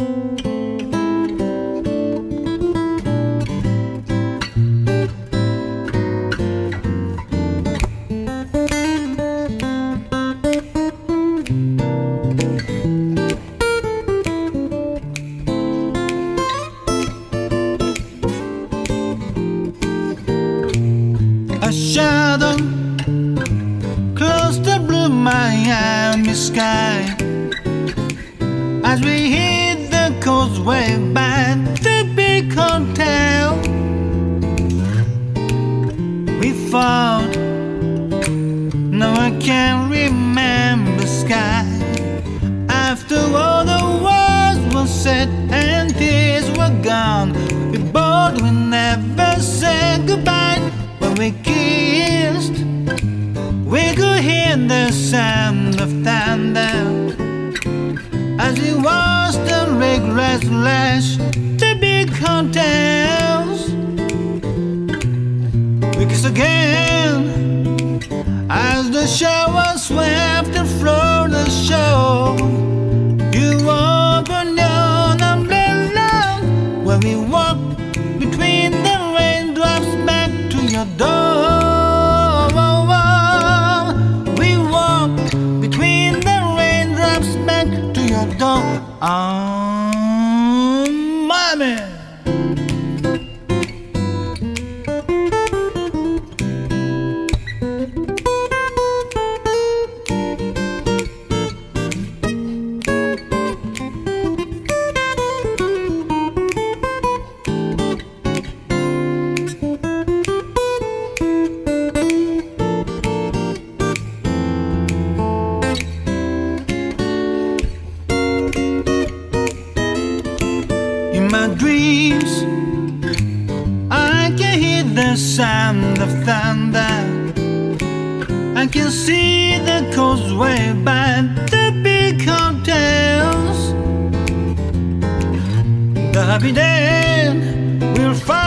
A shadow close the blue Miami sky. As we the causeway by the big hotel. We fought, now I can't remember sky. After all the wars were said and tears were gone, we both we never said goodbye when we kissed. We could hear the sound of thunder lash the big hotels. We kissed again as the shower swept and flowed the shore. You opened your umbrella when we walked between the raindrops back to your door. We walked between the raindrops back to your door. Oh, mommy. Dreams, I can hear the sound of thunder. I can see the causeway by the big hotels. The happy day will find.